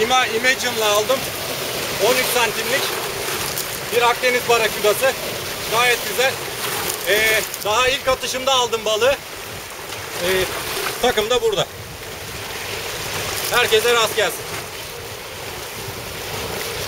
Yamaha Imagine'la aldım. 13 santimlik bir Akdeniz baraküdası. Gayet güzel. Ee, daha ilk atışımda aldım balığı. Ee, takım da burada. Herkese rast gelsin.